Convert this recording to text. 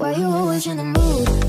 Why you always in the mood?